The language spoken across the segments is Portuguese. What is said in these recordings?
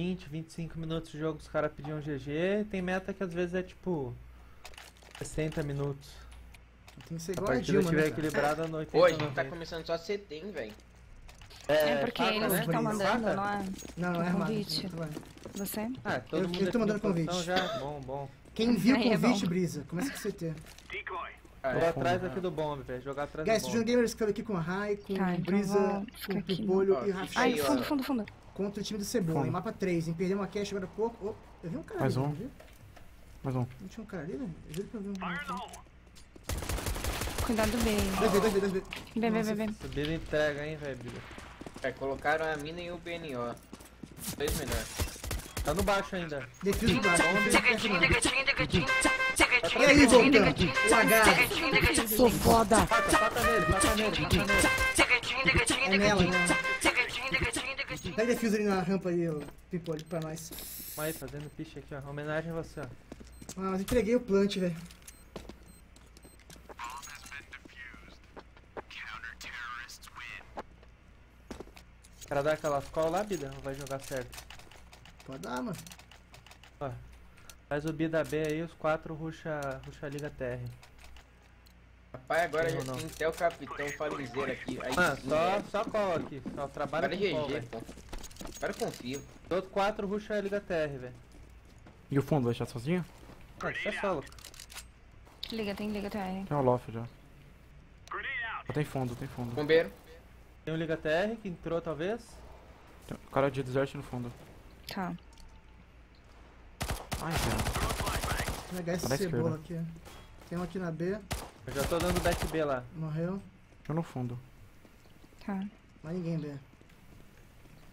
20, 25 minutos de jogo os caras pediam GG. Tem meta que às vezes é tipo 60 minutos. Tem que ser Se a igual a partida Dilma, estiver né? equilibrada no 80 Hoje tá 90. começando só CT, hein, velho. É porque faca, eles né? ficam mandando, Faca? não é? Não, não é convite. vai. Você? Ah, todo Eu- mundo eu tô mandando convite. Já, bom, bom. Quem viu o é convite, bom. brisa, começa com CT. Ah, Jogar é. atrás aqui do bomb, velho. Jogar atrás Guys, do bomb. jogando Gamers Club aqui com a Rai, com o então Brisa, com Pipolho e fica Ai, fundo, fundo, fundo. Contra o time do Cebola. Em mapa 3, hein? Perdemos uma cash agora há pouco. Oh, eu vi um cara Mais ali, um. não viu? Mais um. Não tinha um cara ali, velho? Eu juro que eu vi um cara. Cuidado B. Dois B, dois B, dois B. B, B, Nossa, B, B. Subida entrega, hein, velho. É, colocaram a mina e o BNO. Dois melhor. Tá no baixo ainda. Defuse do baixo. E E aí, voltando? Lagarto. Sou foda! Faca nele, faca nele, faca nele. É nela, né? Pega defuse ali na rampa aí, Pipolho, pra nós. Vamos aí, fazendo piche aqui, ó. Homenagem a você, ó. Ah, mas entreguei o plant, velho. O cara dá aquela call lá, Bida, não vai jogar certo. Pode dar, mano. Ó, faz o Bida B aí, os quatro ruxa, ruxa Liga TR. Rapaz, agora já não. tem até o capitão falizeiro aqui. Aí Ah, sim, só, velho. só call aqui, só trabalha Agora com call, GG, velho. Agora eu confio. Outros quatro ruxa Liga TR, velho. E o fundo, vai deixar sozinho? É solo. Liga, tem liga, aí. Tem o Loft já. Já tem fundo, tem fundo. Bombeiro. Tem um Liga TR que entrou, talvez. Tem o cara de desert no fundo. Tá. Ai, cara. Vou pegar esse Tá cebola aqui. Tem um aqui na B. Eu já tô dando back B lá. Morreu. Tô no fundo. Tá. Mas ninguém B.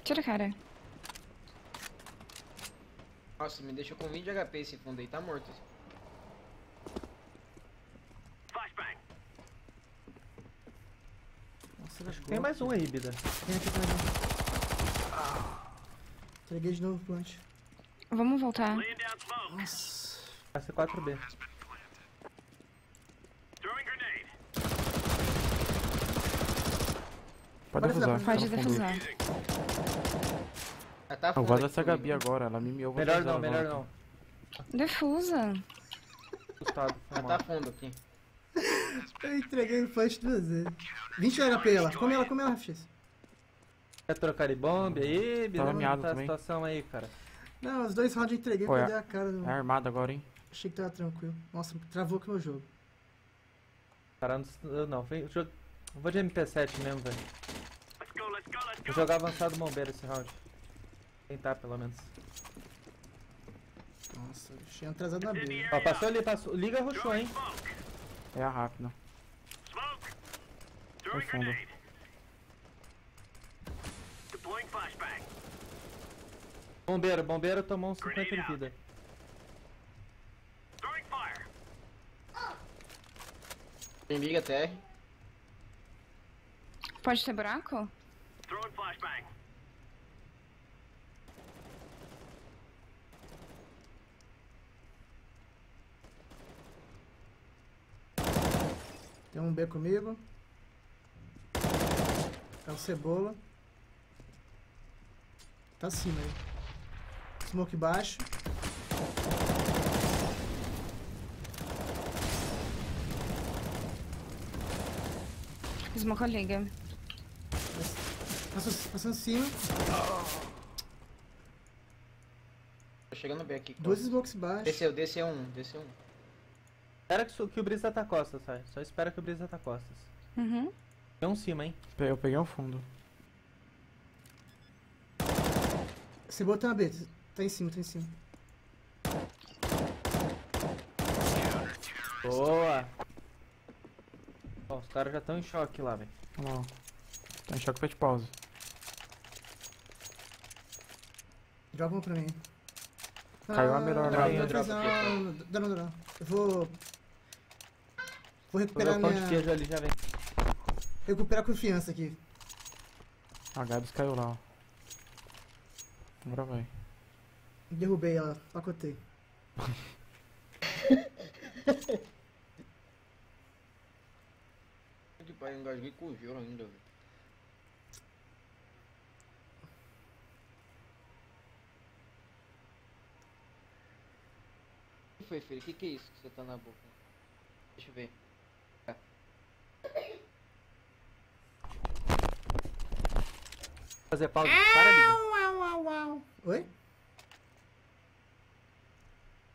Tira a cara. Nossa, me deixou com 20 de HP esse fundo aí, tá morto. Nossa, ele Acho que tem mais um aí, Bida. Tem aqui mais um. Entreguei de novo o plant. Vamos voltar. Nossa. Vai ser 4B. Pode defusar. tá Pode fundo. defusar. Ah, tá Eu aqui essa comigo. Gabi agora, ela me miou. Melhor não, agora. melhor não. Defusa. Gustavo, foi mal. tá fundo aqui. Eu entreguei o plant duas vezes. 20 de HP ela. Come ela, come ela, Rafis. Quer trocar de bomb aí? Tava Como miado tá a também. situação aí, cara? Não, os dois rounds eu entreguei pra é- perder a cara. Do... É armado agora, hein? Achei que tava tranquilo. Nossa, travou aqui meu jogo. Cara, não, eu não. Vem, eu vou de MP7 mesmo, velho. Vou jogar avançado bombeiro esse round. Tentar, pelo menos. Nossa, eu tinha atrasado na B. Ó, passou ali, passou. Liga rushou, hein? É a rápida. Tem fundo. Bombeiro, bombeiro tomou uns 50 de vida. Tem liga TR. Pode ter buraco? Tem um B comigo. É o cebola. Tá acima aí. Smoke baixo. Smoke a liga. Passou, passando cima. Tô chegando bem aqui. Dois smokes baixos. Desceu, desceu um, desceu um. Espera que, que o Brisa tá costas, sai. Só espera que o Brisa tá costas. Uhum. Tem um cima, hein? Eu peguei um fundo. Cebola tá na B. Tá em cima, tá em cima. Boa! Ó, os caras já estão em choque lá, velho. Vamos lá. Tá em choque, pede pausa. Dropa um pra mim. Caiu a melhor não, lá. não, não, não, não. Eu vou... Vou recuperar minha... de queijo ali, já vem. Recuperar a confiança aqui. A Gabs caiu lá, ó. Agora vai. Derrubei ela, pacotei. que pai, engasguei com o gelo ainda, velho. que foi, filho? O que, que é isso que você tá na boca? Deixa eu ver. Fazer pausa. Para, Bida. Uau, uau, uau. Oi?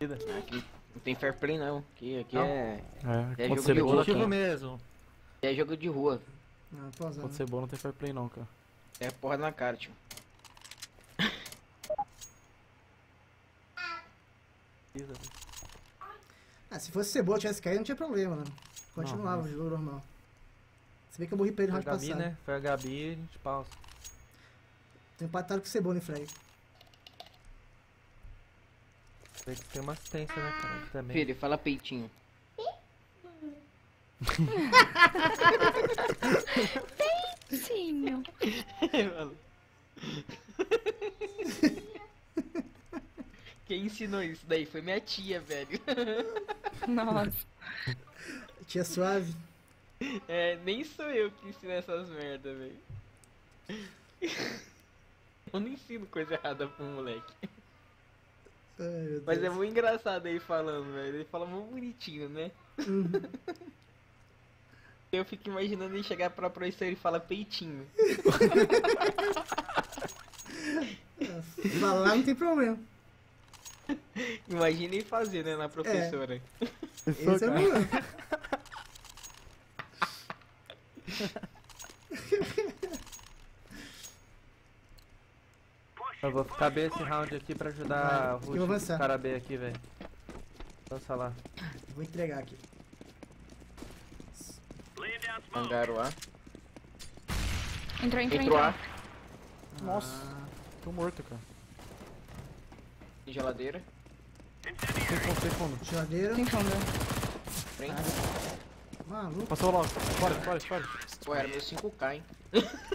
Bida. Aqui não tem fair play não. Aqui, aqui Não. é. É, É jogo de rua, quem? mesmo. É jogo de rua. Não, você é bom não tem fair play não, cara. É porra na cara, tio. Ah, se fosse cebola tivesse caído, não tinha problema, né? Continuava Não, o jogo normal. Você vê que eu morri pra ele no Foi a round Gabi, passado. né? Foi a Gabi a gente pausa. Tô empatado com cebola em frag. Tem que ter uma assistência, né, cara? Também. Filho, fala peitinho. Sim. Quem ensinou isso daí foi minha tia, velho. Nossa. Tia suave. É, nem sou eu que ensino essas merda, velho. Eu não ensino coisa errada pro moleque. Ai, Mas é muito engraçado aí falando, velho. Ele fala muito bonitinho, né? Uhum. Eu fico imaginando ele chegar pra professora e falar peitinho. Falar não tem problema. Imagina ele fazer, né, na professora. Esse é o problema. Eu vou ficar B esse round aqui pra ajudar Vai, o Rush, cara B aqui, velho. Avança lá. Vou entregar aqui. Hangaram A. Entrou, entrou, Entrou entrou. A. Nossa, Ah, tô morto, cara. Tem geladeira. Tem fundo, tem fundo. geladeira. Tem fundo. Frente. Maluco. Passou logo. Fora, fora, fora. Pô, era meu 5K, hein?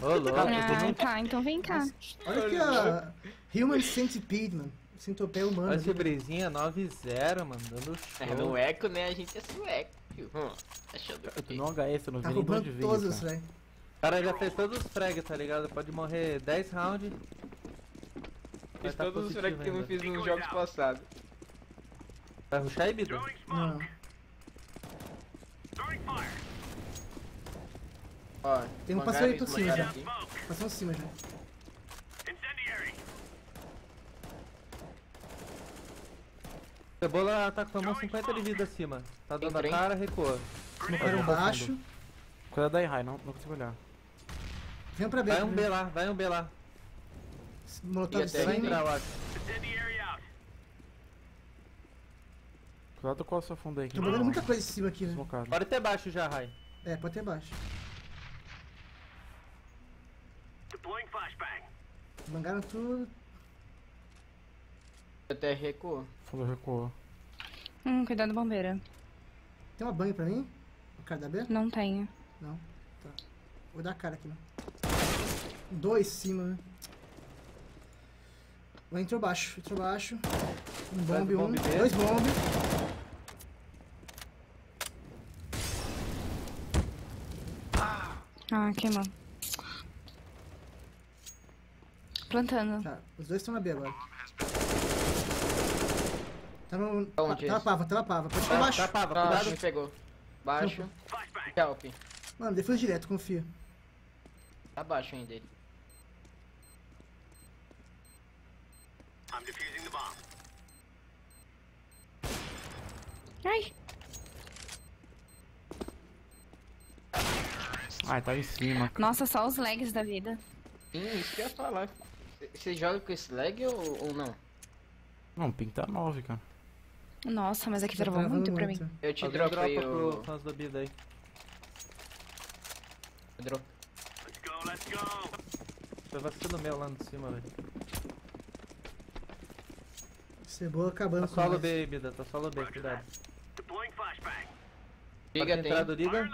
Ô, louco. Ah, tá. Então vem cá. Olha aqui a Human Centipede, mano. Centopeia humana. Olha esse ali. brisinha 9-0, mano. Dando show. É, no eco, né? A gente é sueco, tio. Hum, achando Eu tô que... no HS, eu não vi Tá nem de onde todos os cara. frag. O cara já fez todos os frag, tá ligado? Pode morrer 10 rounds. Fiz tá todos os positivo frag que eu não fiz nos jogos passados. Vai rushar aí, Bida? Não. Ó, Tem um passeio isso, por cima já. Passou em cima já. Cebola tá com a mão 50 de vida acima. Tá dando a Entrei. cara, recua. Smocaram baixo. Cuidado daí, Rai, não, não consigo olhar. Vem pra B. Vai um B lá, vai um B lá. Molotov E eu acho. Cuidado com a sua fundo aí. Tô mandando muita coisa em cima aqui, né? Smocado. Pode ter baixo já, Rai. É, pode ter baixo. Mangaram tudo. Até recuou. Fundo recuou. Hum, cuidado, bombeira. Tem uma banho pra mim? O cara da B? Não tenho. Não. Tá. Vou dar a cara aqui, né? Dois em cima, né? Um entrou baixo, entrou baixo. Um bombe, um. bombe. Dois bombe. Ah, queimou. Plantando. Tá, os dois estão na B agora. Tá no. Tá, Onde tá na esse? pava, tá na pava. Pode ficar Tá, baixo. tá pava, Baixo, cuidado. me pegou. Baixo. Help. Mano, defesa direto, confia. Tá baixo ainda ele. Ai, Ai, tá em cima. nossa, só os legs da vida. Sim, isso que eu ia falar. Você joga com esse lag ou, ou não? Não, ping tá 9, cara. Nossa, mas aqui Tá travou travando muito pra mim. Eu te Alguém dropa dropei pro o... fãs da Bida aí. eu dro- Foi vacilo meu lá de cima, velho. Cebola acabando Tá com solo. B aí, Bida. Tá solo B, cuidado. Liga, tem. entrar do liga.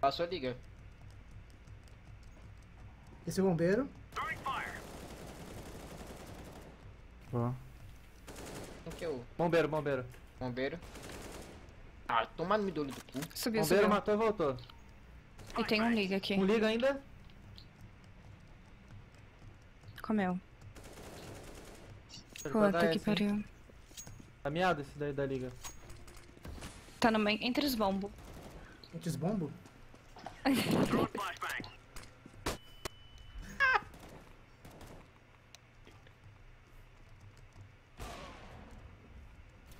Passou a liga. Esse é o bombeiro. Ó. Quem que é o Bombeiro, bombeiro. bombeiro? Ah, toma no midolho do cu. Subiu, Bombeiro subiu. matou e voltou. E tem um liga aqui. Um liga ainda. Comeu. Puta que pariu. Tá miado esse daí da liga. Tá no meio, entre os bombos. Entre os bombos?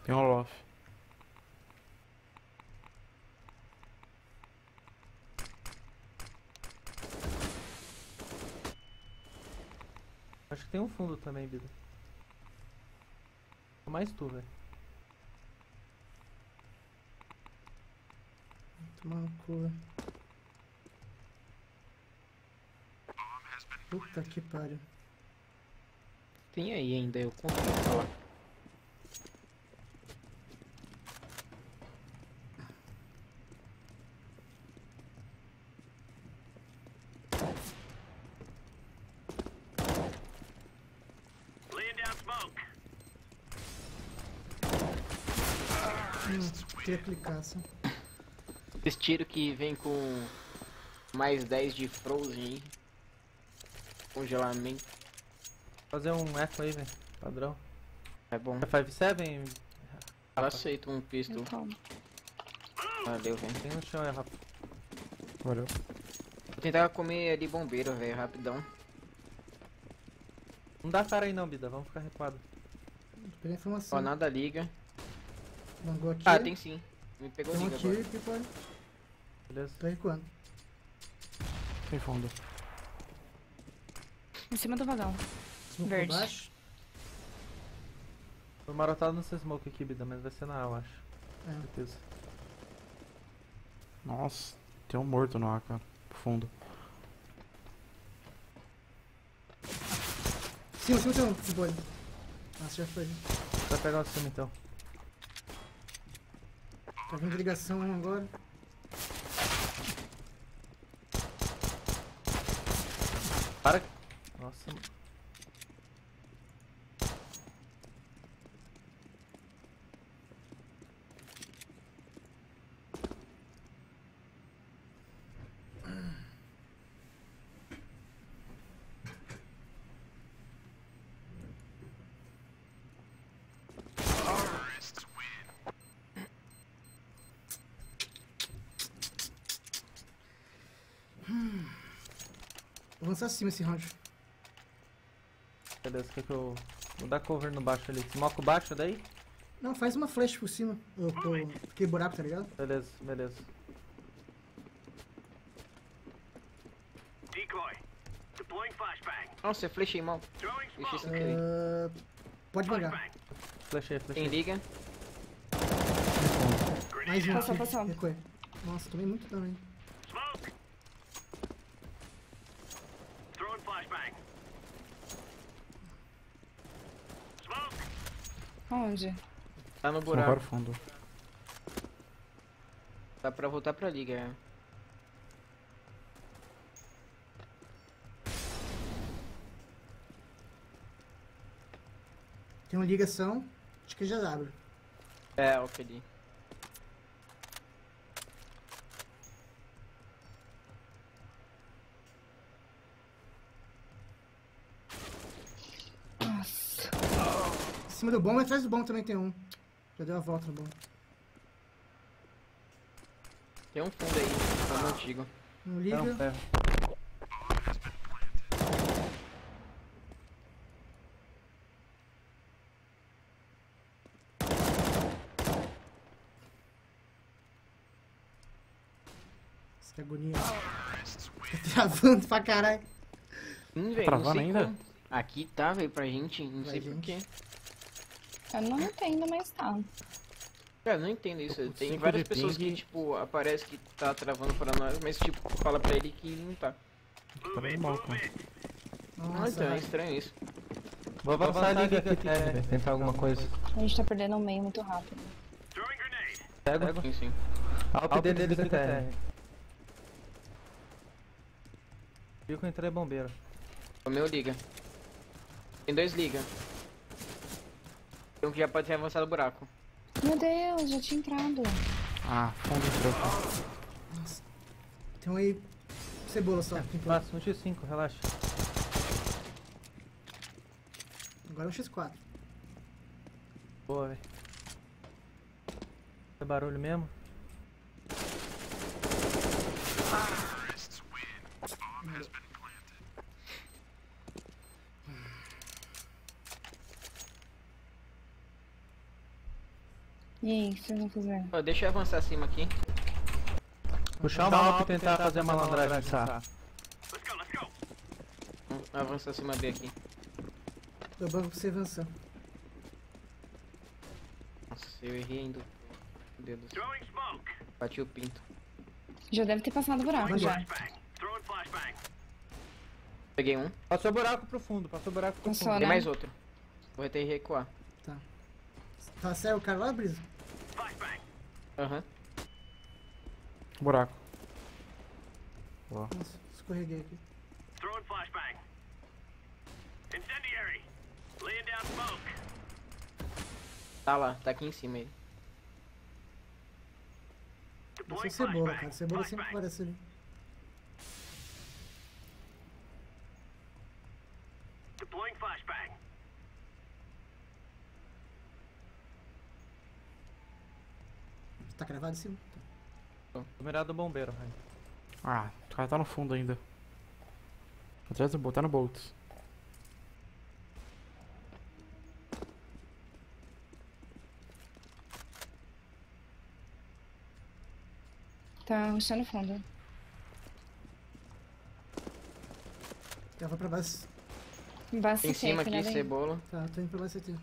Tem um Olof. Acho que tem um fundo também, vida. Mais tu, velho. Tomar cu, velho. Puta que pariu. Tem aí ainda, eu consigo falar. Hum, queria clicar só. Esse tiro que vem com mais 10 de Frozen aí. Congelamento. Fazer um eco aí, velho. Padrão. É bom. É 5-7? Eu aceito um pistol. Então, Valeu, velho. Tem no chão, é rápido. Valeu. Vou tentar comer ali bombeiro, velho, rapidão. Não dá cara aí não, Bida. Vamos ficar recuado. A informação. Ó, nada liga. Mangou aqui. Ah, tem sim. Me pegou Tem um liga aqui, agora. Pipolho. Beleza? Tô recuando. Tem fundo. em cima do vagão. Smoke Verde. baixo. Foi marotado no seu smoke aqui, Bida, mas vai ser na A, eu acho. É. Certeza. Nossa, tem um morto no ar, cara. Fundo. Cima, cima, cima, Pipolho. Nossa, já foi. Vai pegar o cima então. Tá vindo ligação agora. Para. Nossa. Vou lançar acima esse round. Beleza, quer que eu. Vou dar cover no baixo ali. Smoke baixo daí? Não, faz uma flash por cima. Eu, eu, aquele buraco, tá ligado? Beleza, beleza. Decoy. Deploying flashbang. Nossa, eu flechei mal. Deixei sem querer. Ah, pode vangar. Flashbang. Flashei, Tem flashei. liga. Mais um Passou, passou. Nossa, tomei muito também. Smoke. Throwing flashbang. Smoke. Onde? Tá no Agora buraco. fundo. Dá pra voltar pra liga. é. Tem uma ligação. Acho que já abre. É, ok cima do bom, atrás do bom também tem um. Já deu a volta no bom. Tem um fundo aí, tá no antigo. Não liga. Não, ferro. Essa agonia. Tá travando pra caralho. Hum, velho, não travando ainda? como. Aqui tá, velho, pra gente. Não Pra sei gente. porquê. Eu não entendo, mas tá. Cara, não entendo isso. Tem várias pessoas ping. que, tipo, aparece que tá travando pra nós, mas, tipo, fala pra ele que não tá. Bem mal, cara. Nossa, então, é estranho isso. Vou avançar a liga aqui, é, tentar alguma coisa. A gente tá perdendo o meio muito rápido. Pego. Sim, sim. Alp dele fica TR. Viu que eu entrei bombeiro. O meu liga. Tem dois liga. Tem um que já pode ter avançado o buraco. Meu Deus, já tinha entrado. Ah, fundo entrou. cara. Tem um aí. Cebola só. Que- Passa, um X5, relaxa. Agora é um X4. Boa, velho. É barulho mesmo? E aí, o vão fazer? Ó, deixa eu avançar acima aqui. Puxar uma alta e tentar fazer malandragem, tá? Let's go, let's go. Hum, Avança acima B aqui. Dou banco pra você avançar. Nossa, eu errei ainda. Meu Deus do céu. Bati o pinto. Já deve ter passado o buraco já. Peguei um. Passou buraco pro fundo, passou buraco pro Passou, fundo. Tem né? mais outro. Vou ter que recuar. Tá sério o cara lá, Brisa? Aham. Buraco. Boa. Nossa, escorreguei aqui. Throwing flashbang. Incendiary. Laying down smoke. Tá lá, tá aqui em cima ele. Eu Deploying sou cebola, cara. Cebola sempre Flashbang. aparece ali. Deploying flashbang. Tá. Tô mirado do bombeiro, Ryan. Ah, o cara tá no fundo ainda. Atrás do bolt, tá no Bolts. Tá ruxando fundo. Já vai pra base. Basta Em cima aqui, né? cebola. Tá, tô indo pra base CT.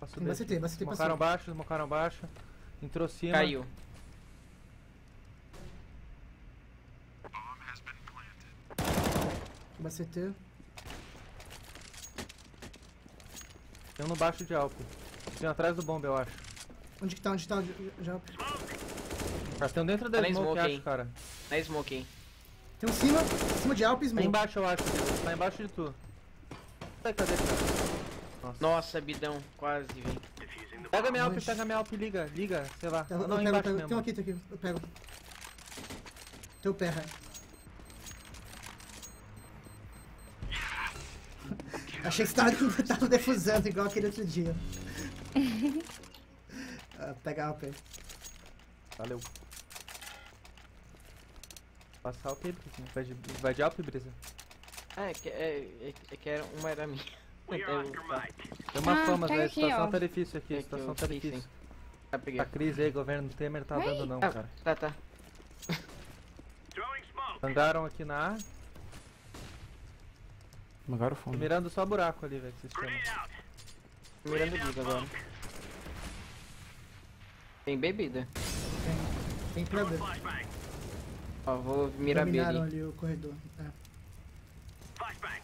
Passou Tem base CT, base CT Mocaram passou. baixo, mocaram baixo. Entrou cima. Caiu. Base CT. Tem um no baixo de álcool. Tem um atrás do bomba, eu acho. Onde que tá? Onde tá? Já. Cara, tem um dentro da Tá na smoke, smoke acho, cara. Na smoke aí. Tem um cima, em cima de Alp e Tá Smoke. embaixo, eu acho. Tá embaixo de tu. Ai, cadê, cara? Nossa, bidão. Quase, velho. Pega minha alp, pega minha alp, liga, liga, sei lá. Eu, eu não, pego, eu pego. mesmo. Tem um aqui, tem aqui. Eu pego. Teu pé, Rai. Achei que você tava, tava defusando igual aquele outro dia. ah, pega Alp aí. Valeu. Passar o tempo, assim. Vai de, vai de alp, brisa. Ah, é que, é, é, é que era, uma era minha. Mike. Tem uma Ah, fama, tá situação ó. tá difícil aqui, a que situação eu tá difícil. Ah, peguei. A crise aí, governo Temer tá dando não, Ah, cara. tá, tá, tá. Andaram aqui na A, o fundo. mirando só buraco ali, velho, que vocês chamam. Mirando bico agora. Tem bebida. Tem pra ver. flashbang. Ó, vou mirar B ali. ali o corredor. É. Flashbang.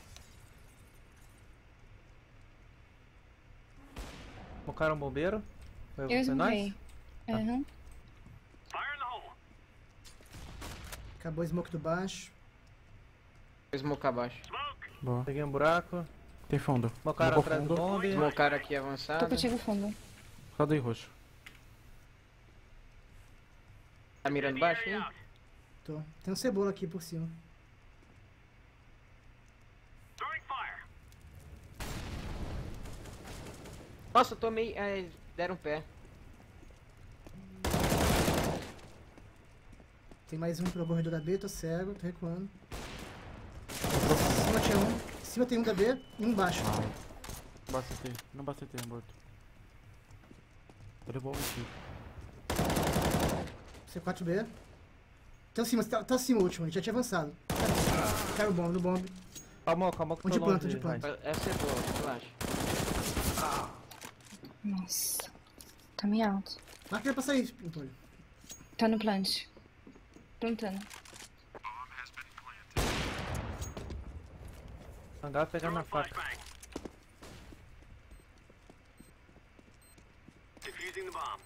Mocaram um bombeiro. Foi, Eu foi nós? hole. Acabou o Smoke do baixo. Vou smocar abaixo. Smoke. Boa. Peguei um buraco. Tem fundo. Mocaram atrás do fundo. bombe. Smocar aqui Tô avançado. contigo fundo. Cadê o roxo? Tá mirando baixo out. Tô. Tem um cebola aqui por cima. Throwing fire. Nossa, eu tomei. É, deram pé. Tem mais um pro corredor da B, tô cego, tô recuando. Em cima tinha um. Em cima tem um da B e um embaixo. Basta ter. Não basta ter, morto. Eu devolvo aqui. C4B. Tem acima, tá, tá acima o último, ele já tinha avançado. Caiu o bombe, no bombe. Calma, calma que eu Onde tô planta, longe, onde planta? vai. É cebola, relaxa. Nossa. Tá meio alto. Ele pra sair, Antônio. Tá no plant. Plantando. Pegando na Throwing faca. Defusing the bomb.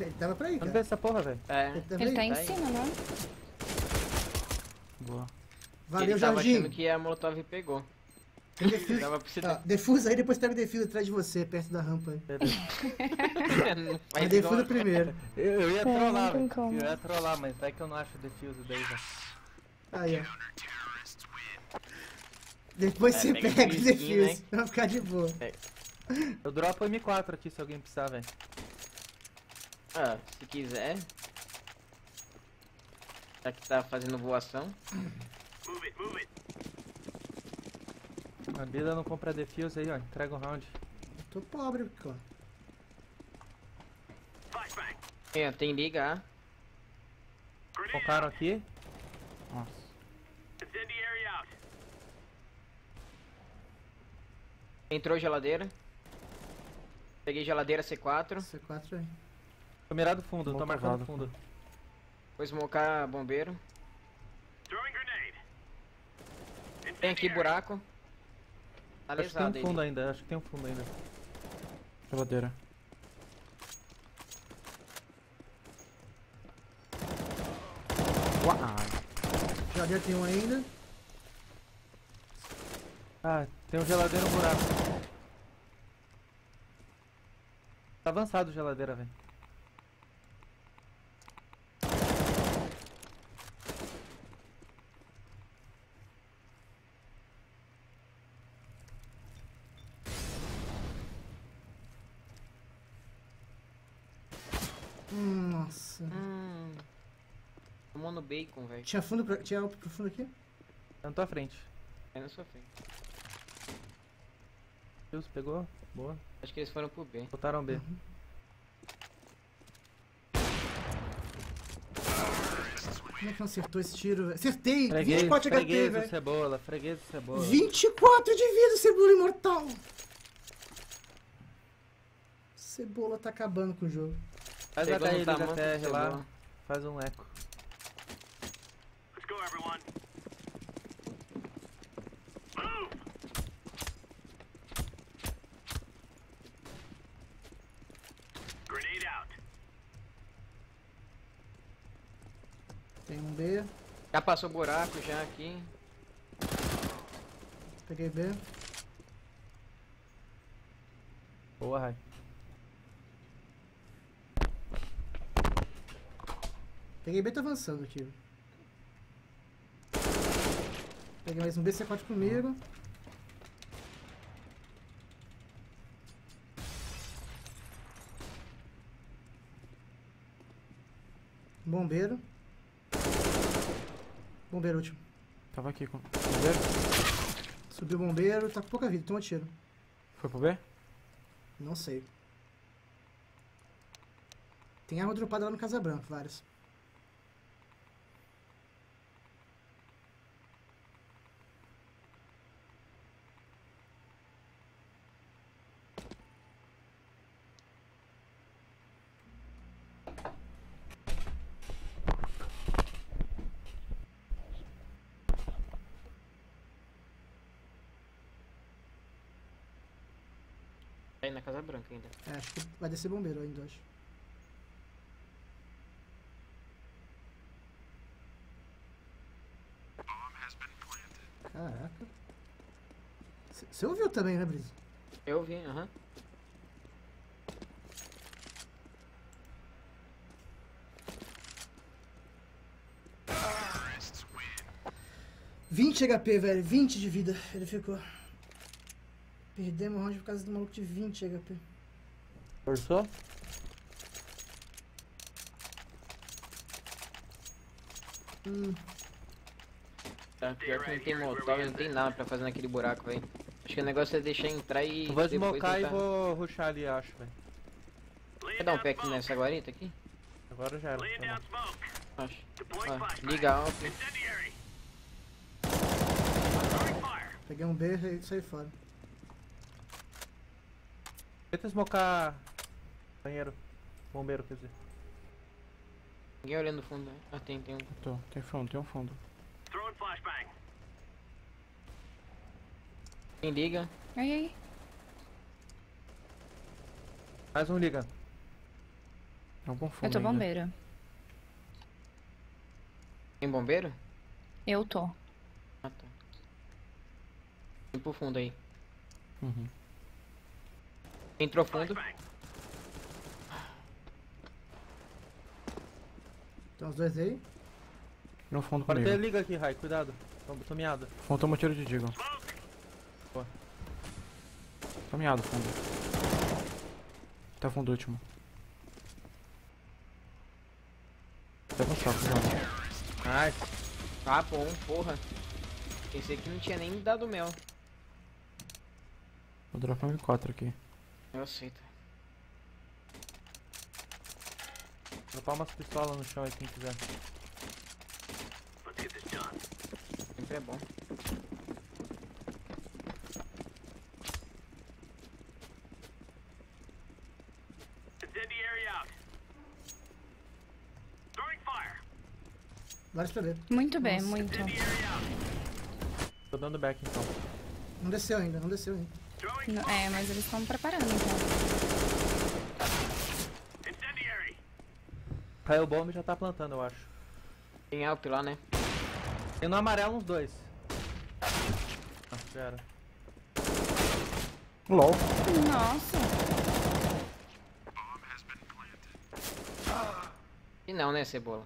Ele tava pra aí, Vamos ver cara. essa porra, velho. É. Ele aí. tá em tá aí. cima, não? Boa. Valeu, ele tava Jardim. achando que a Molotov pegou. Defuse. Tava precisando. Ó, defusa aí, depois pega o defuse atrás de você, perto da rampa aí. Mas defusa primeiro. Eu, eu ia É, trollar, como. Eu ia trollar, mas é que eu não acho defuse daí, velho. Aí, ó. Depois É, você pega pega o skin, defuse, vai ficar de boa. Eu dropo M4 aqui se alguém precisar, velho. Ah, se quiser. Já que tá fazendo voação. A vida não compra defuse aí, ó. Entrega um round. Eu tô pobre, ó. Flashbang. É, tem liga, ah. Focaram aqui. Nossa. Entrou geladeira. Peguei geladeira C4. C4 aí. Tô mirado fundo, tô Muito marcando fundo. Vou smocar bombeiro. Throwing grenade. Tem aqui buraco. Tá Acho que tem um aí. fundo ainda, acho que tem um fundo ainda. Geladeira. Uai. Geladeira tem um ainda. Ah, tem um geladeiro no buraco. Tá avançado geladeira, velho. Hum, nossa. Hum. Tomou no bacon, velho. Tinha fundo pra, tinha algo pro fundo aqui? Tá na tua frente. É na sua frente. Deus, pegou? Boa. Acho que eles foram pro B. Botaram B. Como é que não acertou esse tiro, velho? Acertei! Freguês, 24 HP, freguês do velho. cebola, freguês do cebola. 24 de vida, Cebola Imortal! Cebola tá acabando com o jogo. Faz a HL da TR lá, faz um eco. Let's go, everyone. Move. Grenade out. Tem um B, Já passou buraco já aqui. peguei B. Boa, Rai. Peguei B, tá avançando aqui. Peguei mais um BC4 comigo. Bombeiro. Bombeiro último. Tava aqui com. Bombeiro? Subiu o bombeiro, tá com pouca vida, toma tiro. Foi pro B? Não sei. Tem arma dropada lá no Casa Branca, várias. Aí na Casa Branca ainda. É, acho que vai descer bombeiro ainda, acho. Caraca. Você ouviu também, né, Brisa? Eu vi, aham. Vinte HP, velho. 20 de vida. Ele ficou. Perdemos o round por causa do maluco de 20 HP. Forçou? Hum, Tá, pior que não tem molotov, não tem nada pra fazer naquele buraco, velho. Acho que o negócio é deixar entrar e. Eu vou depois smocar e vou rushar ali, acho, velho. Quer dar um pack nessa guarita aqui? Agora já era. Tá. Acho. Flashbang. liga alto. Peguei um B e saí fora. Tenta smocar banheiro. Bombeiro, quer dizer. Ninguém olhando no fundo. né? Ah, tem, tem um. Tô. Tem fundo, tem um fundo. Throwing flashbang. Quem liga? Ai, ai. Mais um liga. É um bom fundo. Eu tô ainda. bombeira. Tem bombeiro? Eu tô. Ah, tá. Vem pro fundo aí. Uhum. Entrou fundo. Tem uns dois aí. No fundo Pode ter comigo. liga aqui, Rai, cuidado. Tô, tô miado. Fundo toma um tiro de digo. Tá miado, fundo. Tá fundo último. Tá com choque, João. Nice. Ah, bom, porra. Esse aqui não tinha nem dado mel. Vou dropar um M4 aqui. Eu aceito. Dropar umas pistolas no chão aí quem quiser. Let's get this done. Sempre é bom. Vários pra. Muito bem, Nossa. muito. Tô dando back então. Não desceu ainda, não desceu ainda. Não- É, mas eles estão preparando então. incendiary. Caiu o bomb e já tá plantando, eu acho. Tem alto lá, né? Tem no amarelo uns dois. Ah, já era. LOL. Nossa. E não, né, cebola?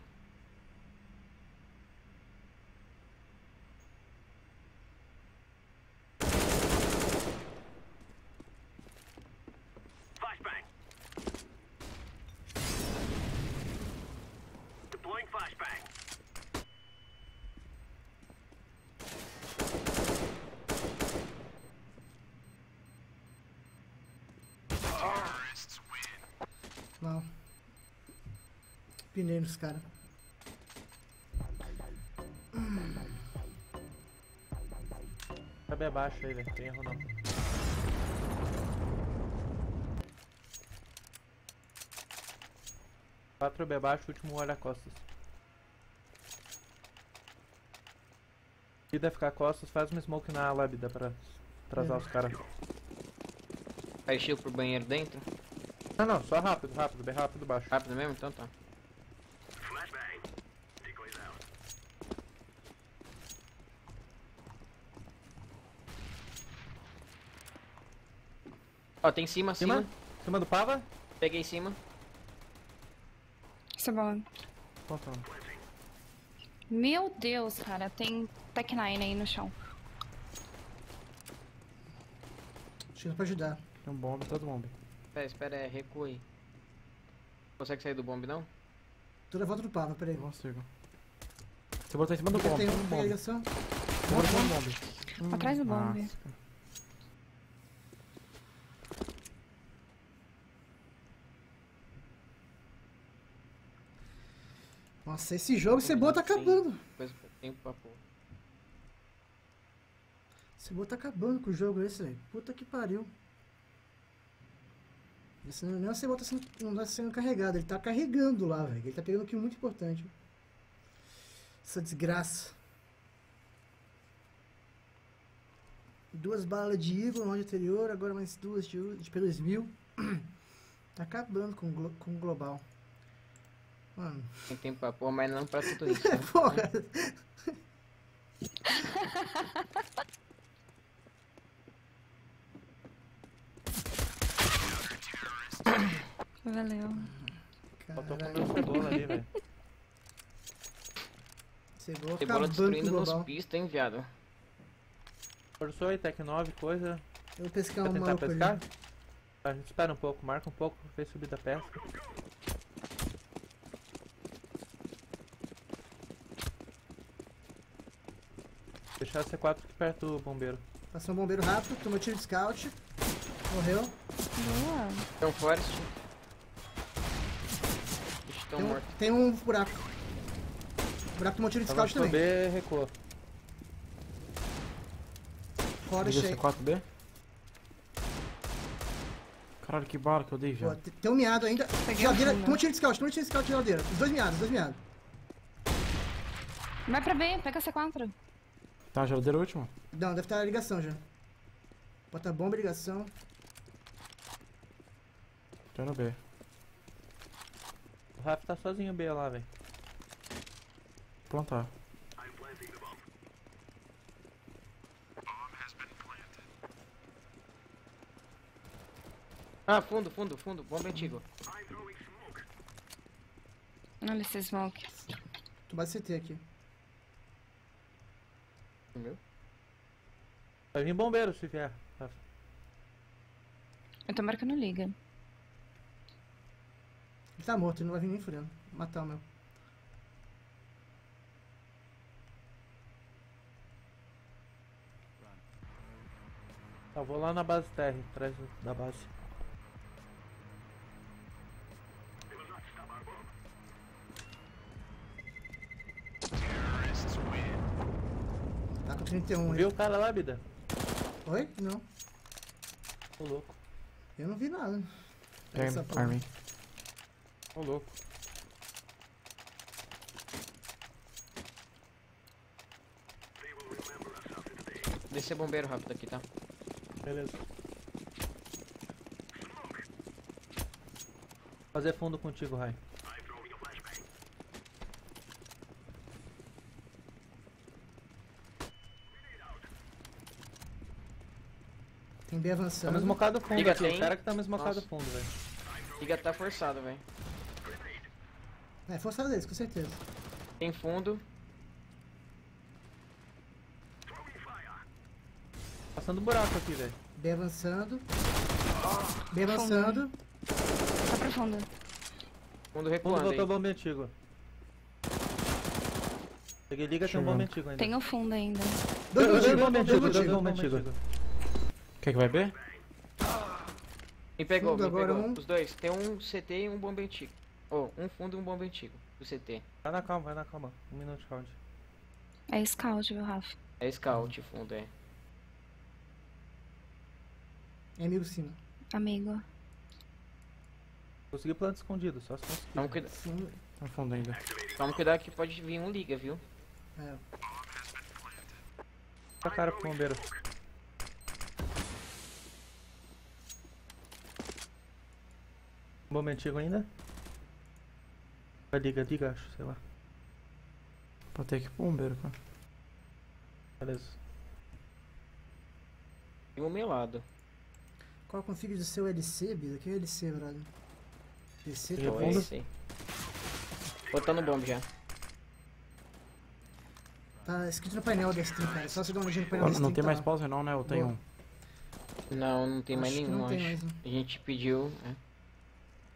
Flashbang. Deploying flashbang. Mal. Nos caras. Cabe abaixo aí, velho. Tem erro não. Quatro B abaixo, último olha costas. Se der ficar costas, faz uma smoke na lab, dá pra atrasar É. os caras. Aí pro banheiro dentro. Não, não, só rápido, rápido, bem rápido baixo. Rápido mesmo? Então tá. Ó, tem cima, Cima? cima. Cima do Pava? Peguei cima. Cebola. Plantando. Meu Deus, cara. Tem Tech 9 aí no chão. Chega pra ajudar. Tem um bomb, todo bomb. Pera, espera, é, recua aí. Consegue sair do bomb, não? Toda a volta do Pava, peraí. Consigo. Você botou em cima do Tem, bomb, tem, um tem bomb. ligação? Você botou no bomb. Hum, Atrás do bomb. nossa. Nossa, esse jogo, Cebola tá acabando. Tempo pra. Cebola tá acabando com o jogo esse, velho. Puta que pariu. Esse não, nem o Cebola tá sendo, não tá sendo carregado, ele tá carregando lá, velho. Ele tá pegando um kill muito importante. Essa desgraça. Duas balas de Eagle no round anterior, agora mais duas de, de P2000. Tá acabando com, com o global. Mano, Tem tempo pra pôr, mas não pra tudo isso. né? porra. Valeu. Tô com meu cebola ali, velho. Cebola Cebola destruindo nos pistas, hein, viado. Forçou aí, Tech 9, coisa. Eu vou pescar Vai um tentar maluco ali. pescar? Tá, a gente espera um pouco, marca um pouco, vê subir da pesca. Deixar a C4 aqui perto do bombeiro. Passou um bombeiro rápido, tomou tiro de scout. Morreu. Boa. Tão forte. Bicho tão Tem um, morto. tem um buraco. Buraco tomou tiro de scout Avançou também. B, recuou. Fora Liga cheio. C4B? Caralho, que bala que eu dei, Pô, viado. tem- tem um miado ainda. Peguei Geladeira, o tomou tiro de scout, tomou tiro de scout de geladeira. Os dois miados, os dois miados. Vai pra B, pega C4. Tá, geladeira última? Não, deve estar a ligação já. Bota bomba e ligação. Tô no B. O Rafa tá sozinho B lá, velho. Plantar. The bomb. Ah, fundo, fundo, fundo. Bomba antigo. Olha esse smoke. Tô base CT aqui. Meu. Vai vir bombeiro se vier. Rafa. Eu tô marcando liga. Ele tá morto, ele não vai vir nem furando. Matar o meu. Tá, vou lá na base TR, atrás da base. 31 aí. Viu o cara lá, Bida? Oi? Não. Ô louco, Eu não vi nada. Pega Essa ô louco. Descer bombeiro rápido aqui, tá? Beleza. Fazer fundo contigo, Rai. B Tá avançando. esmocado fundo Liga, aqui, tem? o cara que tá esmocado Nossa. fundo, velho. Liga tá forçado, velho. É, forçado deles, com certeza. Tem fundo. Passando buraco aqui, velho. B avançando. B avançando. Tá profundo. Fundo Fundo recuando voltou aí. bomba antigo. Peguei liga, tem um bomba antigo ainda. Tem o fundo ainda. Dois dois antigo, dois bomba antigo. Quer que vai B? Me pegou, Fundo me agora pegou. um. Os dois. Tem um CT e um bomba antigo. Oh, um fundo e um bomba antigo. Do CT. Vai na calma, vai na calma. Um minuto de round. É scout, viu, Rafa? É scout fundo, é. É amigo cima. Amigo. Consegui plano escondido, só se conseguir. Toma, cuida... Sim. Tá fundo ainda. Toma cuidado que pode vir um liga, viu? É. Pra cara pro bombeiro. Bomba antigo ainda? Vai liga, liga, acho, sei lá. Vou ter que ir pro bombeiro, cara. Beleza. E o meu lado. Qual a config do seu LC, Bida? Que é LC, brother? LC, tá é esse aí. Botando bomba já. Tá escrito no painel da stream, cara. Só você dar uma olhadinha no painel Não, da não stream. tem tá mais lá. pause não, né? Eu tenho Boa. um. Não, não tem mais Acho que nenhum, não tem acho. mais, né? A gente pediu, né?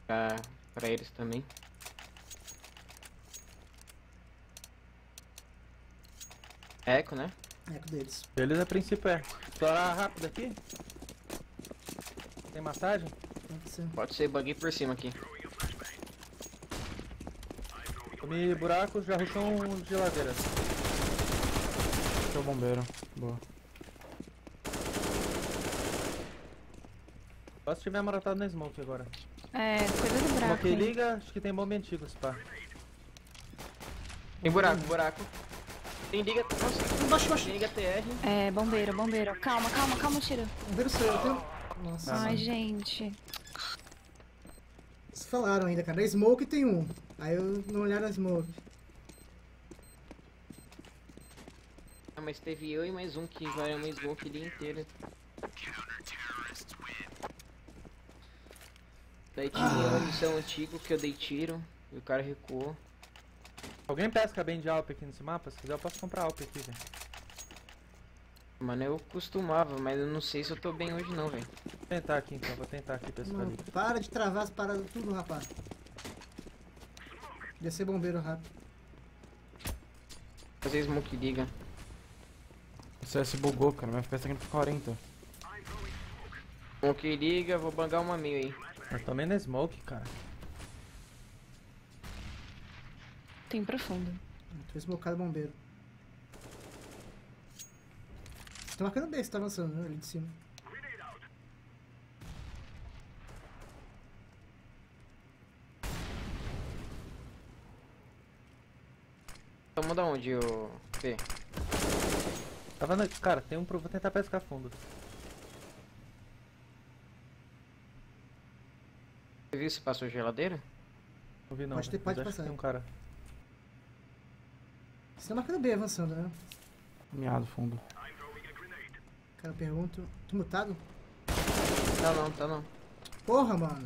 Pra, pra eles também. Eco, né? Eco deles. Beleza, a princípio é. Estourar rápido aqui. Tem massagem? Pode ser. Pode ser, buguei por cima aqui. Comi buracos, já rushou um de geladeira. Deixa o bombeiro. Boa. Só se tiver maratado na smoke agora. É, cuida do buraco. Aí. liga, acho que tem bomba antigo, pá. Tem buraco, buraco. Tem liga. Nossa, Baixo, baixo. tem liga TR. É, bombeiro, bombeiro. Calma, calma, calma, tira. Bombeiro seu, eu tenho... Nossa. Ai, gente. Vocês falaram ainda, cara. Na Smoke tem um. Aí eu não olharam a Smoke. Ah, mas teve eu e mais um que vai uma smoke ali inteira. Daí tinha uma missão antigo que eu dei tiro e o cara recuou. Alguém pesca bem de Alp aqui nesse mapa? Se quiser eu posso comprar Alp aqui, velho. Mano, eu costumava, mas eu não sei se eu tô bem hoje não, velho. Vou tentar aqui então, vou tentar aqui pescar Não, ali. para de travar as paradas tudo, rapaz. Descer bombeiro rápido. Fazer smoke liga. O CS bugou, cara. Minha FPS tá indo pro 40. Smoke liga, vou bangar uma meio aí. Eu também na smoke, cara. Tem profundo. Tô smocado bombeiro. Tá marcando bem, você tá avançando, né? Ali de cima. Tamo da onde, ô P? Tava na... Cara, tem um pro... Vou tentar pescar fundo. Você viu se passou geladeira? Não vi não. Pode ter- velho, pode passar. Tem um cara. Você tá marcando bem avançando, né? Miado fundo. Cara, eu pergunto. Tô mutado? Tá não, tá não. Porra, mano.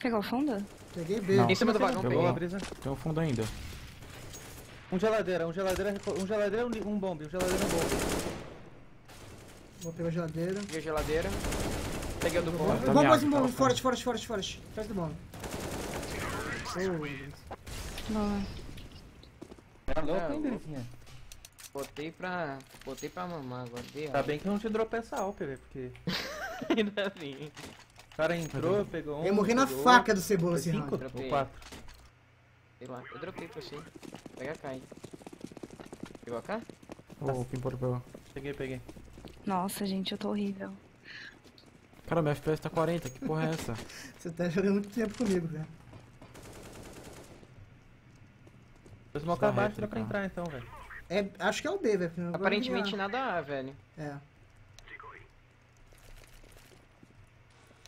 Pegou o fundo? Peguei B. Não. Em cima do vagão, Pegou peguei. Boa, brisa. Tem um fundo ainda. Um geladeira, um geladeira, um geladeira, um, um bombe, um geladeira, um bombe. Vou pegar a geladeira. Peguei a geladeira. Peguei o do bom. Tá Vamos mais miado, um bomb. tá Forte, forte, forte, forte. Faz do bomb. Oh, Boa. É louco, hein. Belezinha? Botei pra. Botei pra mamar agora. Deu. Tá bem que eu não te dropei essa Alp, velho, porque Ainda bem. o cara entrou, pegou um. eu ia morrer na pegou faca do cebola esse Cinco round. ou quatro? Sei lá. Eu dropei pra você. Pega a K aí. Pegou a K? Ô, quem pode pegar? Peguei, peguei. Nossa, gente, eu tô horrível. Cara, meu FPS tá 40, que porra é essa? Você tá jogando muito tempo comigo. Vou smoke Dá abaixo, dá pra entrar então, velho. É, acho que é o B, velho. Aparentemente nada A, velho. É. Decoy.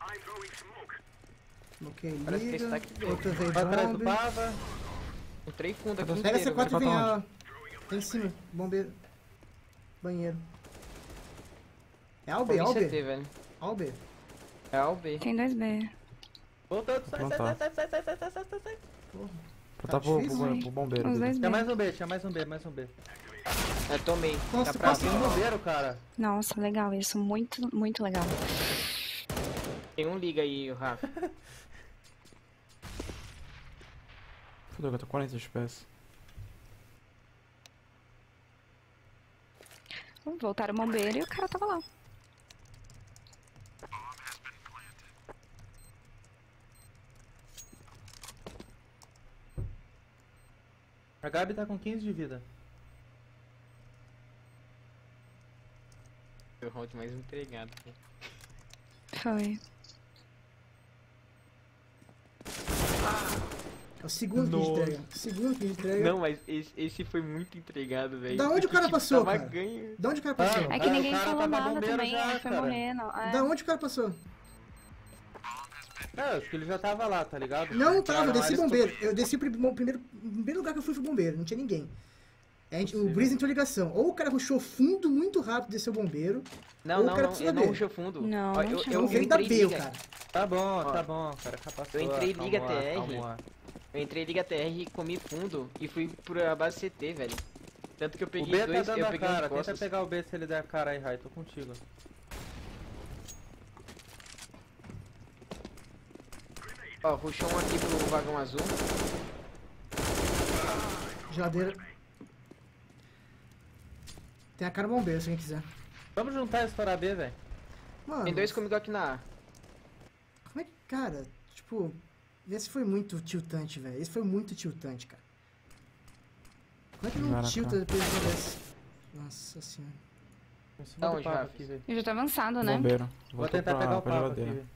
I'm throwing smoke. Bloqueei Parece que esse tá aqui. Outro veio Vai atrás do bomb. Pava. Entrei fundo aqui Pega inteiro. C4 e vem ó. Tem em cima. Bombeiro. Banheiro. É A ou B? A ou B? velho. A ou B? É ou B. Tem dois B. Voltando, sai, sai, sai, sai, sai, sai, sai, sai, sai, sai. Vou Tá tá pro, pro, pro bombeiro. Tinha mais um B, tinha mais um B, mais um B. É, tomei. Nossa, Tá pra cima um bombeiro, cara. Nossa, legal isso. Muito, muito legal. Tem um liga aí, o Rafa. Fudeu, eu tô 40 FPS. Voltaram o bombeiro e o cara tava lá. A Gabi tá com 15 de vida. Foi o round mais entregado. Foi. É o segundo que a gente Nossa. entrega. O segundo que a gente entrega. Não, mas esse, esse foi muito entregado, velho. Da onde o Porque, cara tipo, passou, cara? ganho. Da onde o cara passou? Ah, É Ah, que o ninguém falou nada também, já, aí foi morrendo. É. Da onde o cara passou? É, acho que ele já tava lá, tá ligado? Não tava, eu desci bombeiro. Eu desci o prim- o primeiro, o primeiro lugar que eu fui foi bombeiro, não tinha ninguém. A gente- o. Breeze entrou ligação. Ou o cara rushou fundo muito rápido e desceu o bombeiro. Não, Ou o não, cara não, precisa eu não fundo. Não, Ó, não eu, eu, eu vem da entrei B, o liga. cara. Tá bom, Ó, tá bom, cara. Capacitou. eu entrei calma Liga lá, TR. calma. Eu entrei Liga TR, comi fundo e fui pra base CT, velho. Tanto que eu O peguei B tá dois, dando eu a peguei cara. Tenta pegar o B se ele der a cara aí, Rai. Tô contigo. Ó, rushou um aqui pro vagão azul. Geladeira. Tem a cara bombeiro, se alguém quiser. Vamos juntar e estourar B, velho. Mano, Tem dois comigo aqui na A. como é que, cara, tipo, esse foi muito tiltante, velho. Esse foi muito tiltante, cara. Como é que não Caraca. tilta depois de uma dessa? Nossa senhora. Tá Pava Rafa? aqui, já tô avançado, né? Bombeiro. Vou Voltou tentar pra, pegar o pra Pava aqui, velho.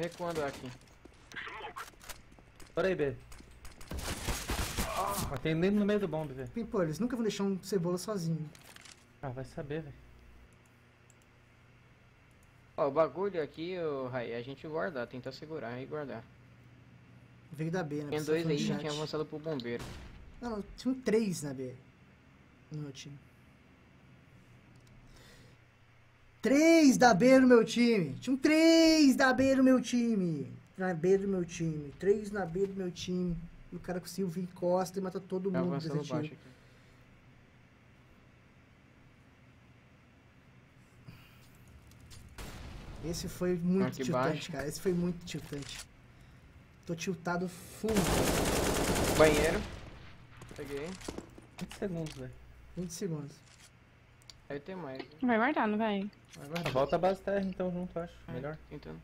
Recuando aqui. Estourei B. Mas tem dentro no meio do bombe, velho. Pô, eles nunca vão deixar um cebola sozinho. Ah, vai saber, velho. Ó, o bagulho aqui, o Rai, a gente guardar, tentar segurar e guardar. Veio da B, né? Tinha Você dois aí, já chat. tinha avançado pro bombeiro. Não, não, tinham três na B. No meu time. Três da B no meu time. Tinham três da B no meu time. Na B do meu time. Três na B do meu time. E o cara conseguiu vir costa e matou todo Tá mundo desse baixo time. aqui. Esse foi muito Aqui tiltante, baixo. cara. Esse foi muito tiltante. Tô tiltado full. Banheiro. Peguei. 20 segundos, velho. 20 segundos. Deve ter mais. Vai guardar, não vai? Vai, vai. volta a base TR então junto, acho. É, Melhor. Tentando.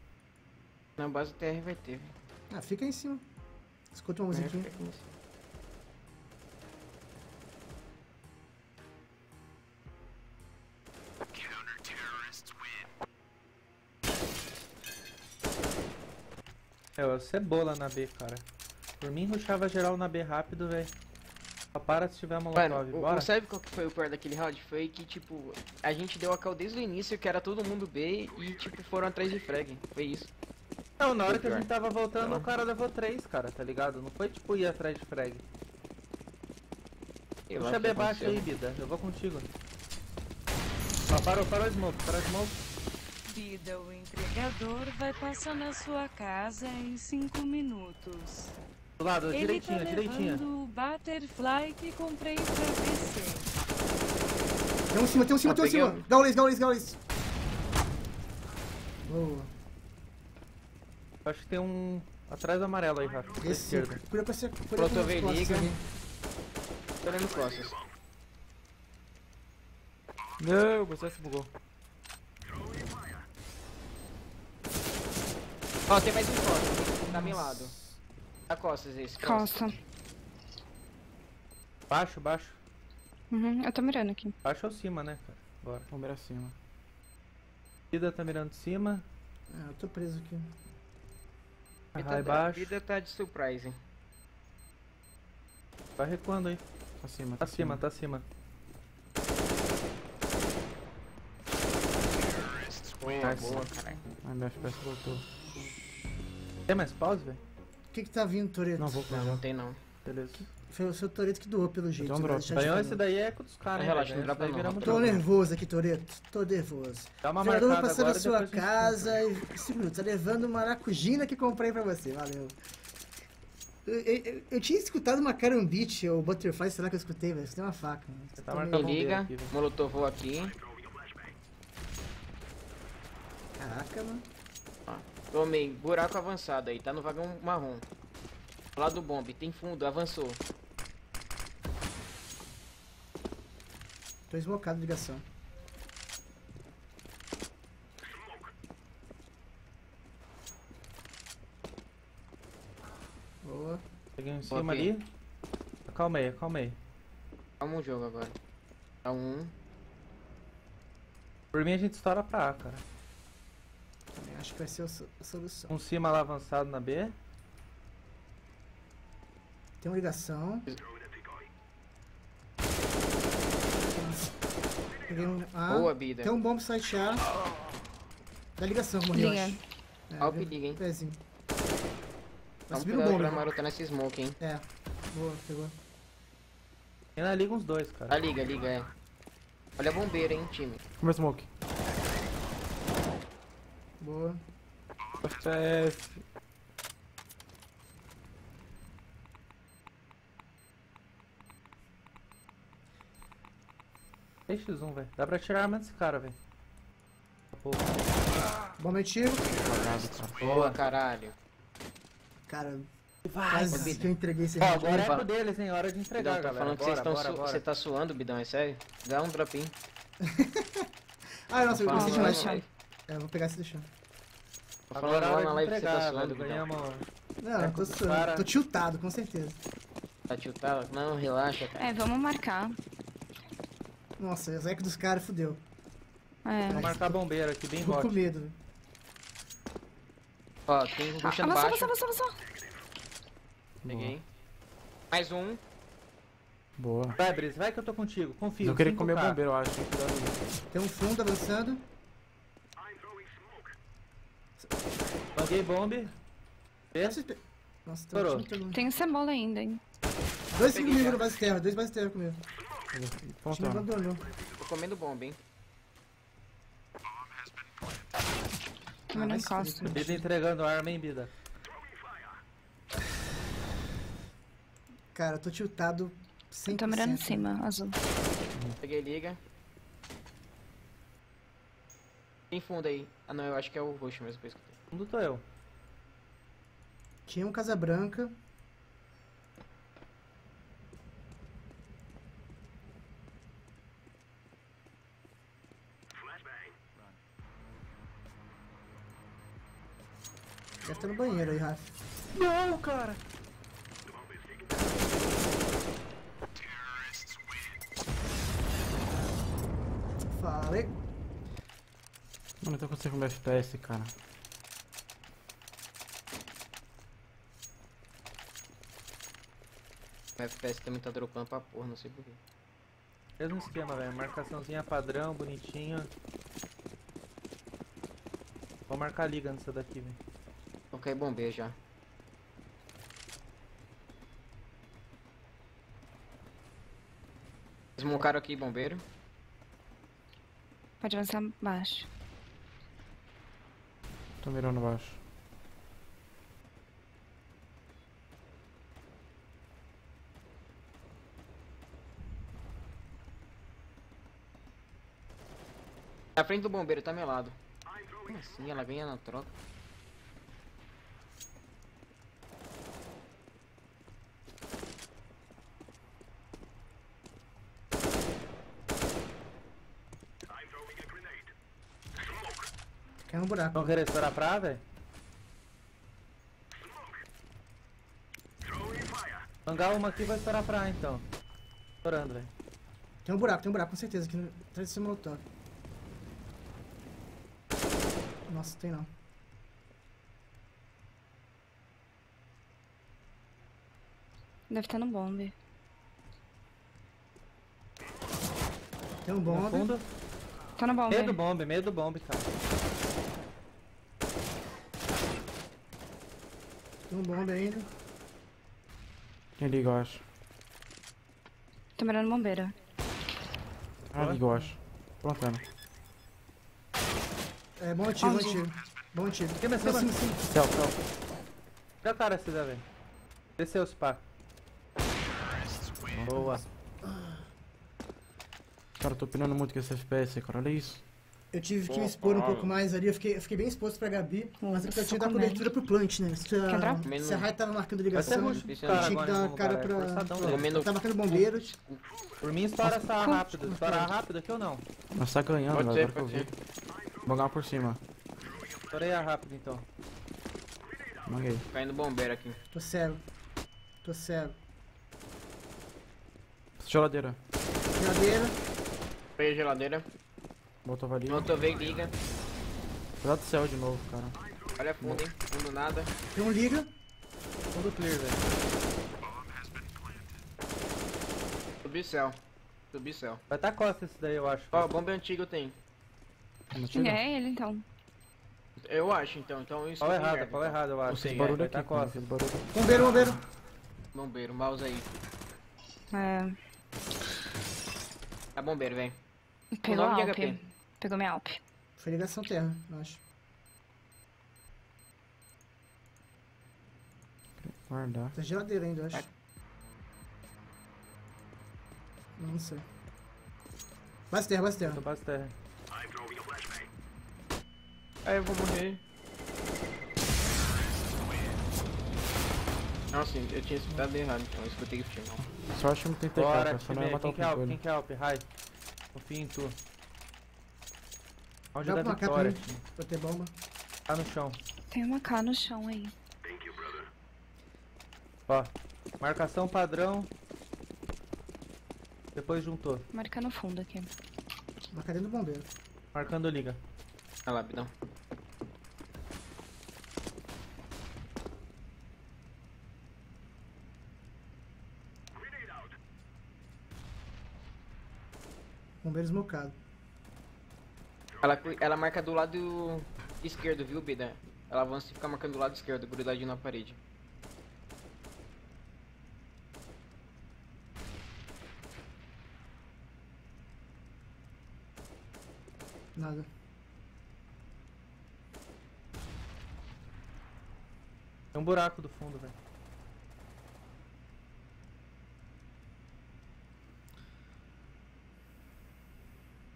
Na base TR vai ter, velho. Ah, fica aí em cima. Escuta uma É, musiquinha. fica aqui em cima. É, o cebola na B, cara. Por mim, rushava geral na B rápido, velho. Para se tiver molotov. Mano, Bora? o, sabe qual que foi o pior daquele round? Foi que, tipo, a gente deu a call desde o início, que era todo mundo B, e, tipo, foram atrás de frag. Foi isso. Não, na hora que a gente tava voltando, Não. o cara levou 3, cara, tá ligado? Não foi tipo ir atrás de frag. Eu Puxa B baixo aí. Bida. Eu vou contigo. Ó, parou, parou smoke, parou smoke. Vida, o entregador vai passar na sua casa em 5 minutos. Do lado, Ele direitinho, tá direitinho. levando o Butterfly que comprei pra PC. Tem um em cima, tem um em cima, Ah, tem um em cima. Gaules, Gaules, Gaules. Boa. Acho que tem um atrás do amarelo aí, Rafa. Esse, pra ser. Cura Pronto, com eu costas liga. Tô olhando costas. Não, o processo bugou. Ó, tem mais um costas. Tá meu lado. Tá costas esse. costas. Costa. Baixo, baixo. Uhum, eu tô mirando aqui. Baixo ou cima, né, cara? Bora. Bombeiro acima. Vida tá mirando de cima. Ah, eu tô preso aqui. Arrai da- baixo. Vida tá de surprise. Vai recuando aí. Acima. Tá acima, tá acima. Boa, Nice. boa, caralho. Ai, meu FPS voltou. Tem mais pause, velho? O que que tá vindo, Toreto? Não vou Não, não tem não. Beleza. Foi o seu Toreto que doou, pelo jeito. um né? esse daí é com os caras, Relaxa, né? não Esse dropa daí não, Tô nervoso aqui, Toreto. Tô nervoso. Dá uma marcada na agora, sua casa e. Cinco minutos, tá levando uma maracujina que comprei pra você. Valeu. Eu, eu- eu- tinha escutado uma carambite ou butterfly, sei lá que eu escutei, velho. Você tem uma faca. Mano. Você Tá tá marcando. meio- Me liga. aqui. Molotovou aqui. Caraca, mano. Tomei. Buraco avançado aí. Tá no vagão marrom. Lá do bombe. Tem fundo. Avançou. Tô esmocado de ligação. Boa. Peguei um em cima ali. Calma aí, calma aí. Calma o jogo agora. Tá um. Por mim a gente estoura pra A, cara. Também acho que vai ser a solução. Um cima lá avançado na B. Tem uma ligação. Um. Ah, Boa, Bida. tem um bomb site A. Da ligação, morreu. Liga. É, Ó o perigo, hein? Pezinho. Vai Vamos subir no cuidado bomb. pra marotar nesse smoke, hein? É. Boa, pegou. Ainda liga uns dois, Ah, cara. liga, liga, é. Olha a bombeira, hein, time. É smoke? Boa. FPS. Tem X1, velho. Dá pra tirar a arma desse cara, velho. Ativo. Apagado, cara. Boa, caralho. Cara, quase que eu entreguei esse round. agora é pro deles, hein? Hora de entregar, Bidão, tô galera. falando que bora, vocês estão su. Você tá suando, Bidão, é sério? Dá um drop in. Ah, nossa, eu gostei demais. lá na live. É, vou pegar esse do chão. Tô falando Agora lá hora na live que você tá entregar, suando, velho. Bidão. Ganhamos... Não, É, eu tô suando. Tô tiltado, com certeza. Tá tiltado? Não, relaxa, cara. É, vamos marcar. Nossa, o Zeca dos caras fudeu. É. Vou marcar bombeiro aqui, bem Tô com medo. Ó, tem um Ah, rushando avançou, baixo. avançou, avançou, avançou. Peguei. Mais um. Boa. Vai, Brice, vai que eu tô contigo. Confio. Eu queria 5K. comer o bombeiro, eu acho. Tem um fundo avançando. Banguei bomb. Nossa, tá todo mundo. Tem cebola ainda, hein? Dois comigo no base terra, dois base terra comigo. Abandonou. Tô comendo bomba, hein? Também não mas encosta. Bida entregando arma, hein, Bida? Cara, eu tô tiltado 100%. Eu tô mirando em cima, azul. Peguei liga. Tem fundo aí. Ah não, eu acho que é o roxo mesmo que eu escutei. Fundo tô eu. Tinha um Casa Branca. Deve estar no banheiro aí, Rafa. Não, cara. Falei. Mano, eu tô conseguindo comer FPS, cara. O FPS também tá dropando pra porra, não sei porquê. Mesmo esquema, velho. Marcaçãozinha padrão, bonitinho. Vou marcar a liga nessa daqui, velho. Cair bombeiro já. Smocaram aqui, bombeiro. Pode avançar baixo. Tô mirando baixo. Na frente do bombeiro, tá melado. Como assim? Ela ganha na troca. I'm throwing a grenade. Caiu no buraco. Vão querer estourar pra, velho? Fire. Mangar uma aqui vai estourar pra, então. Estourando, velho. Tem um buraco, tem um buraco, com certeza, aqui no- atrás desse molotov. Nossa, tem não. Deve estar no bombe. Tem um No bombe. fundo. Tá no bombe. Meio do bombe, meio do bombe, cara. Tem um bombe ainda. Quem liga, eu acho. Tô mirando bombeiro. Ah, eu acho. Plantando. É, bom tiro, bom tiro. Bom tiro. Sim, cima. sim, sim. Céu, céu. O cara esse daí, velho. Desceu o spa. Boa. Cara, eu tô pinando muito com esse FPS, cara. Olha isso. Eu tive que me expor um pouco mais ali, eu fiquei, eu fiquei bem exposto pra Gabi, mas porque eu tinha que dar cobertura pro plant, né? Se a, se a Rai tava marcando ser ligação, eu é caras tinha que agora, dar cara pra... Tá marcando bombeiros. Por mim, estoura essa rápido. Estoura rápido aqui ou não? Nós tá ganhando, Pode ser, Agora que eu pode vi. Vou ganhar por cima. Estourei a rápido, então. Manguei. Caindo bombeiro aqui. Tô cego. Tô cego. Geladeira. Geladeira. A geladeira. Botou valia. Notou veio liga. Cuidado do céu de novo, cara. Olha fundo, hein? Fundo nada. Tem um liga. Fundo clear, velho. Subi céu. Subi céu. Vai tá costa esse daí, eu acho. Ó, bomba antigo tem. Não Quem é ele, então? Eu acho então. Então isso Pau tem errado, merda, pau então. errado, eu acho. Esse barulho Vai aqui, tá costa. Esse barulho. Bombeiro, bombeiro. Bombeiro, mouse aí. É. Tá bombeiro, vem. A nome de Alp. HP. Pegou minha Alp. Foi ligação terra, eu acho. Guardar. Tá geladeira ainda, eu acho. Não, não sei. Base terra, base terra. Tô base terra. Aí eu vou morrer. Nossa, eu tinha escutado errado, então eu escutei o final. Só acho que não tem TK. Só não ia time. matar Quem o que é Alp? controle. Quem que é Alp? Rai. Confia em tu. Onde Dá da vitória, pra ter bomba. Tá no chão. Tem uma K no chão aí. Thank you, brother. Ó. Marcação padrão. Depois juntou. Marca no fundo aqui. Dentro do bombeiro. Marcando liga. Olha lá, Bidão. Bombeiro esmocado. Ela, ela marca do lado esquerdo, viu, Bida? Ela avança e fica marcando do lado esquerdo, grudadinho na parede. Nada. Tem um buraco do fundo, velho.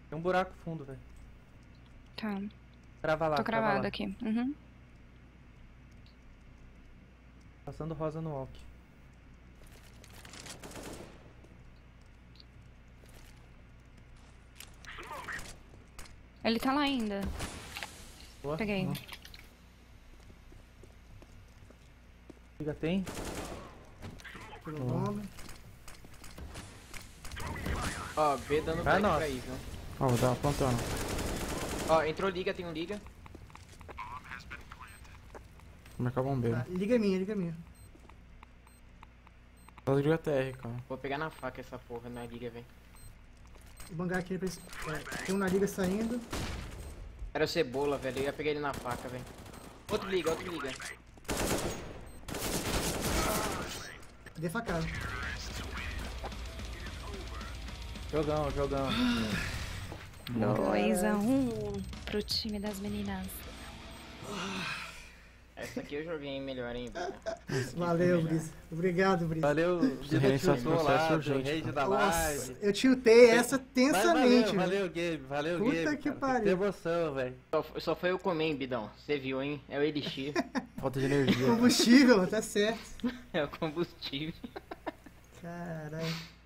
Tem um buraco fundo, velho. Tá. Crava lá, Tô crava cravado lá. aqui. Uhum. Passando rosa no walk. Ele tá lá ainda. Boa. Peguei. Liga tem. Pegou bomba. Ó, B dando Vai pra aí, viu? Ó, vou dar plantando. Ó, entrou liga, tem um liga. Vou marcar bombeiro. Ah, liga minha, liga minha. Só liga TR, cara. Vou pegar na faca essa porra na liga, velho. Vou bangar aqui pra esse- é, Tem um na liga saindo. Era o cebola, velho. Eu ia pegar ele na faca, velho. Outro liga, outro liga. Dei facada. Jogão, jogão. 2 a 1 um pro time das meninas. Essa aqui eu joguei melhor ainda. Valeu, Brisa. Obrigado, Brisa. Valeu, do rage cara. da live. eu tiltei essa Mas tensamente. valeu, velho. valeu, Gabe, valeu, Puta Gabe. que cara. pariu. Tem emoção, velho. Só, só foi eu comer, hein, Bidão. Você viu, hein? É o Elixir. Falta de energia. Combustível, tá certo. é o combustível. Caralho.